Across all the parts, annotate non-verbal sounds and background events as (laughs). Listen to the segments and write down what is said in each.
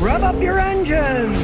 Rev up your engines.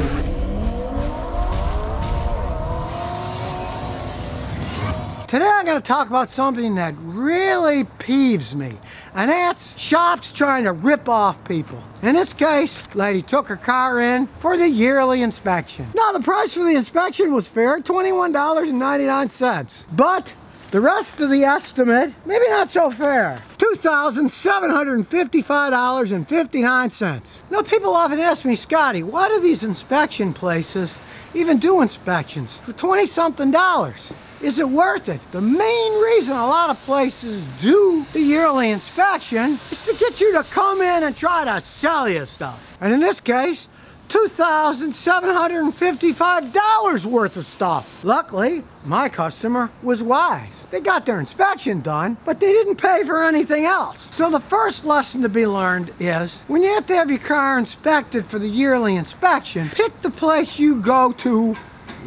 Today I'm going to talk about something that really peeves me, and that's shops trying to rip off people. In this case, lady took her car in for the yearly inspection. Now the price for the inspection was fair, $21.99, but the rest of the estimate, maybe not so fair. $2,755.59. Now people often ask me, Scotty, why do these inspection places even do inspections for 20 something dollars? Is it worth it? The main reason a lot of places do the yearly inspection is to get you to come in and try to sell you stuff. And in this case, $2,755 worth of stuff. Luckily, my customer was wise. They got their inspection done, but they didn't pay for anything else. So the first lesson to be learned is, when you have to have your car inspected for the yearly inspection, pick the place you go to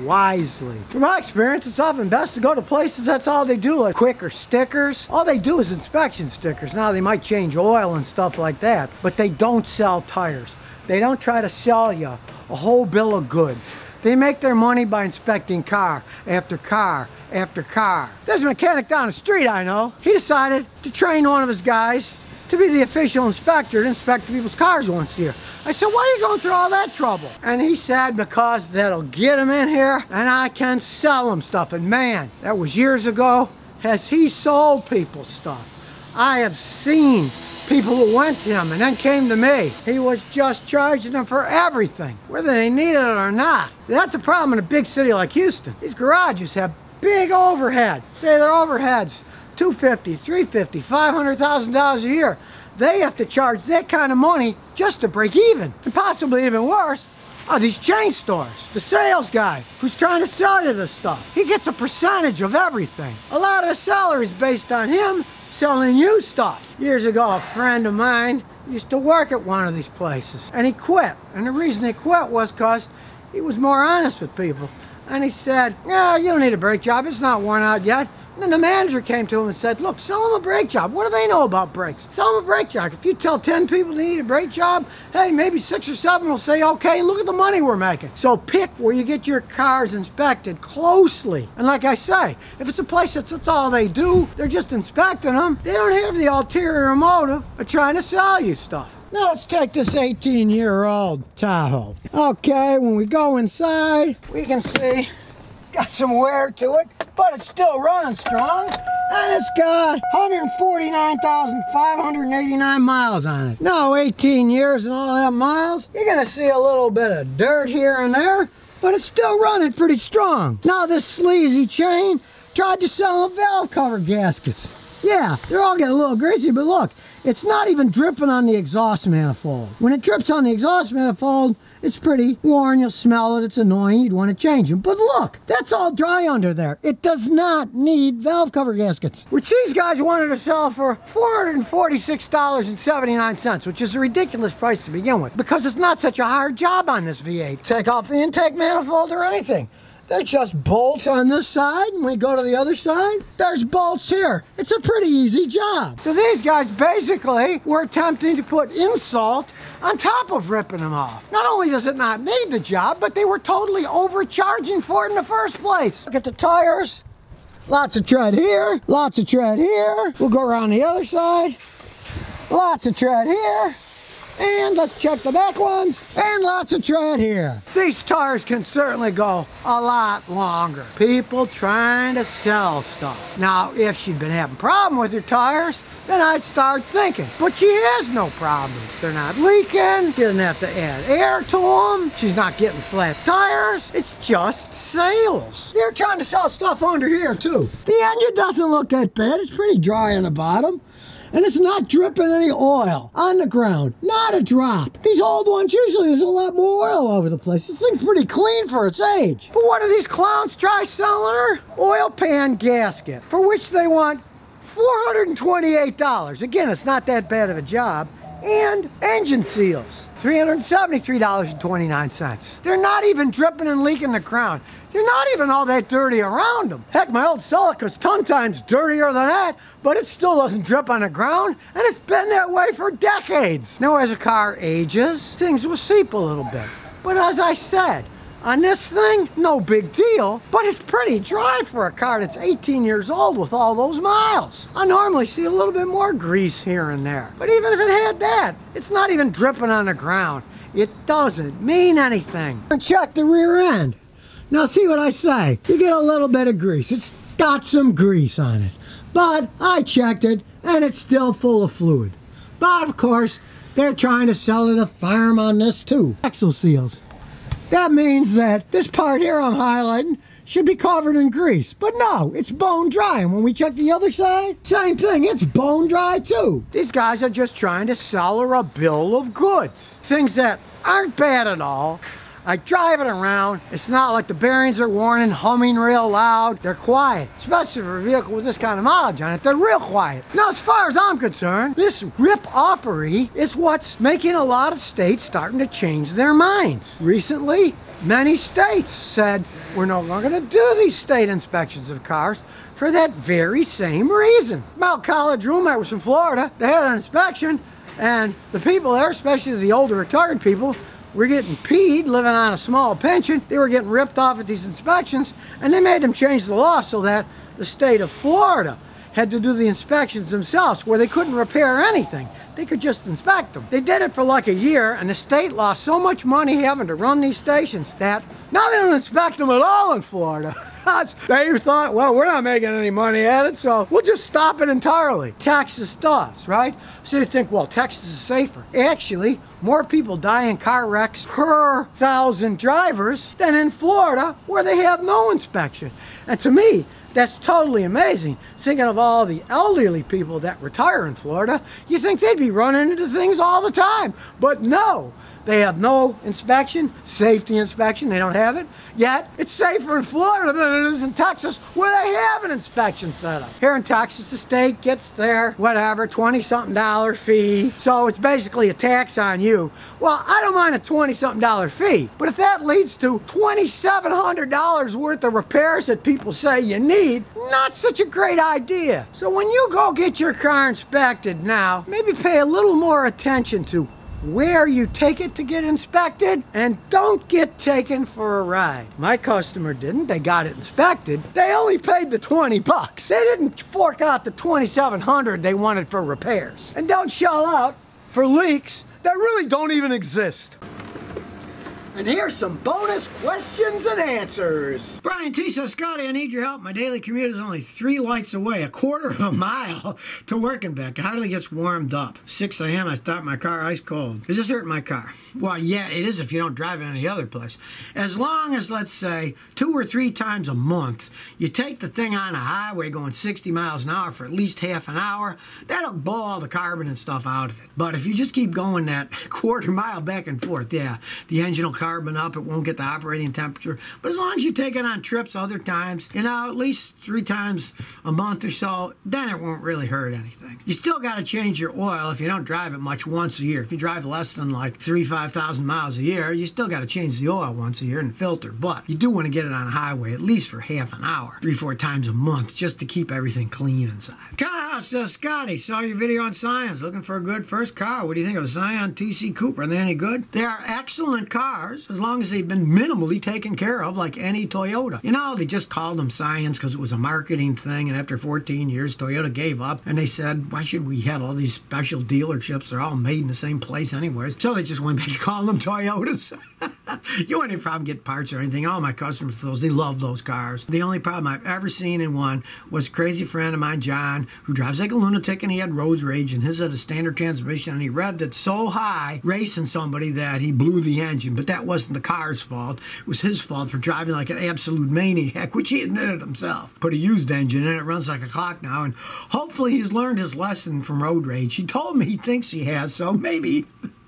wisely. From my experience, it's often best to go to places that's all they do, like quicker stickers. All they do is inspection stickers. Now they might change oil and stuff like that, but they don't sell tires. They don't try to sell you a whole bill of goods. They make their money by inspecting car after car after car. There's a mechanic down the street I know. He decided to train one of his guys to be the official inspector to inspect people's cars once a year. I said, why are you going through all that trouble? And he said, because that'll get him in here and I can sell him stuff. And man, that was years ago. Has he sold people stuff? I have seen people who went to him and then came to me. He was just charging them for everything, whether they needed it or not. That's a problem in a big city like Houston. These garages have big overhead. Say their overheads 250, 350, 500,000 dollars a year. They have to charge that kind of money just to break even. And possibly even worse are these chain stores. The sales guy who's trying to sell you this stuff. He gets a percentage of everything. A lot of the salary is based on him selling you stuff. Years ago, a friend of mine used to work at one of these places and he quit. And the reason he quit was because he was more honest with people. And he said, yeah, you don't need a brake job. It's not worn out yet. And the manager came to him and said, look, sell them a brake job. What do they know about brakes? Sell them a brake job. If you tell 10 people they need a brake job, hey, maybe six or seven will say, okay, look at the money we're making. So pick where you get your cars inspected closely. And like I say, if it's a place that's, that's all they do, they're just inspecting them, they don't have the ulterior motive of trying to sell you stuff. Now let's take this 18 year old Tahoe. Okay, when we go inside, we can see got some wear to it, but it's still running strong. And it's got 149,589 miles on it. Now 18 years and all that miles, you're gonna see a little bit of dirt here and there, but it's still running pretty strong. Now this sleazy chain tried to sell them valve cover gaskets. Yeah, they're all getting a little greasy, but look, it's not even dripping on the exhaust manifold. When it drips on the exhaust manifold, it's pretty worn, you'll smell it, it's annoying, you'd want to change them. But look, that's all dry under there. It does not need valve cover gaskets. Which these guys wanted to sell for $446.79, which is a ridiculous price to begin with, because it's not such a hard job on this V8. Take off the intake manifold or anything. They're just bolts on this side, and we go to the other side, there's bolts here. It's a pretty easy job. So these guys basically were attempting to put insult on top of ripping them off. Not only does it not need the job, but they were totally overcharging for it in the first place. Look at the tires. Lots of tread here, lots of tread here. We'll go around the other side. Lots of tread here. And let's check the back ones. And lots of tread here. These tires can certainly go a lot longer. People trying to sell stuff. Now, if she'd been having problem with her tires, then I'd start thinking. But she has no problems. They're not leaking. She doesn't have to add air to them. She's not getting flat tires. It's just sales. They're trying to sell stuff under here too. The engine doesn't look that bad. It's pretty dry on the bottom and it's not dripping any oil on the ground. Not a drop. These old ones, usually there's a lot more oil over the place. This thing's pretty clean for its age. But what are these clowns try selling her? Oil pan gasket, for which they want $428. Again, it's not that bad of a job. and engine seals. $373.29. They're not even dripping and leaking the crown. They're not even all that dirty around them. Heck, my old Celica's ton times dirtier than that, but it still doesn't drip on the ground, and it's been that way for decades. Now, as a car ages, things will seep a little bit. But as I said, on this thing, no big deal, but it's pretty dry for a car that's 18 years old with all those miles. I normally see a little bit more grease here and there, but even if it had that, it's not even dripping on the ground. It doesn't mean anything. Check the rear end. Now see what I say. You get a little bit of grease. It's got some grease on it. But I checked it and it's still full of fluid. But of course, they're trying to sell it a farm on this too. Axle seals. That means that this part here I'm highlighting should be covered in grease. But no, it's bone dry. And when we check the other side, same thing, it's bone dry too. These guys are just trying to sell her a bill of goods. Things that aren't bad at all, I drive it around. It's not like the bearings are worn and humming real loud. They're quiet, especially for a vehicle with this kind of mileage on it. They're real quiet. Now, as far as I'm concerned, this rip-offery is what's making a lot of states starting to change their minds. Recently, many states said, we're no longer going to do these state inspections of cars for that very same reason. My college roommate was from Florida. They had an inspection, and the people there, especially the older retired people, were getting peed living on a small pension. They were getting ripped off at these inspections and they made them change the law so that the state of Florida had to do the inspections themselves where they couldn't repair anything. They could just inspect them. They did it for like a year and the state lost so much money having to run these stations that now they don't inspect them at all in Florida. (laughs) they thought, well, we're not making any money at it, so we'll just stop it entirely. Texas does, right? So you think, well, Texas is safer. Actually, more people die in car wrecks per thousand drivers than in Florida, where they have no inspection. And to me, that's totally amazing. Thinking of all the elderly people that retire in Florida, you think they'd be running into things all the time. But no, they have no inspection, safety inspection, they don't have it. Yet, it's safer in Florida than it is in Texas where they have an inspection set up. Here in Texas, the state gets their, whatever, 20 something dollar fee. So it's basically a tax on you. Well, I don't mind a 20 something dollar fee, but if that leads to $2,700 worth of repairs that people say you need, not such a great idea. So when you go get your car inspected now, maybe pay a little more attention to where you take it to get inspected and don't get taken for a ride. My customer didn't. They got it inspected. They only paid the 20 bucks. They didn't fork out the 2700 they wanted for repairs. And don't shell out for leaks that really don't even exist. And here's some bonus questions and answers. Brian T. says, Scotty, I need your help. My daily commute is only three lights away, a quarter of a (laughs) mile to work and back. It hardly gets warmed up. 6 a.m., I start my car ice cold. Is this hurting my car? Well, yeah, it is if you don't drive it any other place. As long as, let's say, two or three times a month, you take the thing on a highway going 60 miles an hour for at least half an hour, that'll blow all the carbon and stuff out of it. But if you just keep going that (laughs) quarter mile back and forth, yeah, the engine will carbon up, it won't get the operating temperature. But as long as you take it on trips other times, you know, at least three times a month or so, then it won't really hurt anything. You still got to change your oil if you don't drive it much once a year. If you drive less than like three, 5,000 miles a year, you still got to change the oil once a year and filter. But you do want to get it on a highway at least for half an hour, three, four times a month, just to keep everything clean inside. Kyle says, uh, Scotty, saw your video on Scions, looking for a good first car. What do you think of a Scion TC Cooper? Are they any good? They are excellent cars as long as they've been minimally taken care of like any Toyota. You know, they just called them Scions because it was a marketing thing, and after 14 years, Toyota gave up, and they said, why should we have all these special dealerships? They're all made in the same place anyways. So they just went back to (laughs) calling them Toyotas. (laughs) (laughs) you want any problem getting parts or anything? All my customers, those they love those cars. The only problem I've ever seen in one was crazy friend of mine, John, who drives like a lunatic, and he had road rage, and his had a standard transmission, and he revved it so high, racing somebody that he blew the engine. But that wasn't the car's fault; it was his fault for driving like an absolute maniac, (laughs) which he admitted himself. Put a used engine in it, runs like a clock now, and hopefully he's learned his lesson from road rage. He told me he thinks he has, so maybe. (laughs)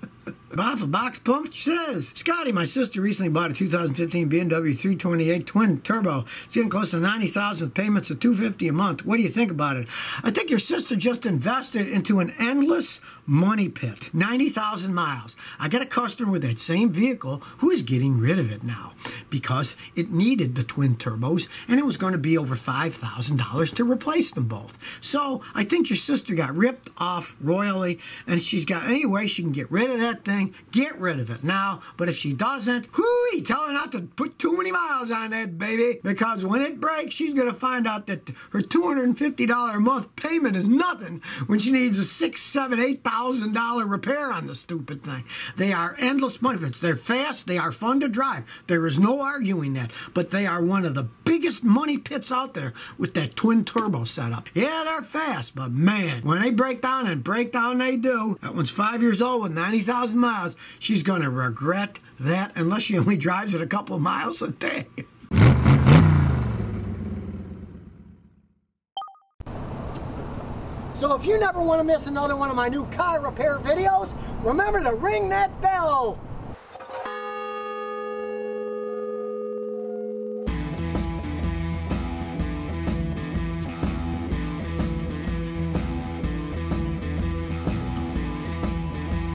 Off a box pump says, Scotty, my sister recently bought a 2015 BMW 328 twin turbo. It's getting close to 90,000 with payments of 250 a month. What do you think about it? I think your sister just invested into an endless money pit. 90,000 miles. I got a customer with that same vehicle who is getting rid of it now because it needed the twin turbos and it was going to be over $5,000 to replace them both. So I think your sister got ripped off royally and she's got any way she can get rid of that thing, get rid of it now. But if she doesn't, hooey, tell her not to put too many miles on that baby because when it breaks, she's going to find out that her $250 a month payment is nothing when she needs a six, seven, eight thousand dollar repair on the stupid thing. They are endless pits. They're fast. They are fun to drive. There is no arguing that. But they are one of the biggest money pits out there with that twin turbo setup. Yeah, they're fast, but man, when they break down and break down, they do. That one's five years old with 90,000 miles. She's going to regret that unless she (laughs) only drives it a couple miles a day. So if you never want to miss another one of my new car repair videos, remember to ring that bell.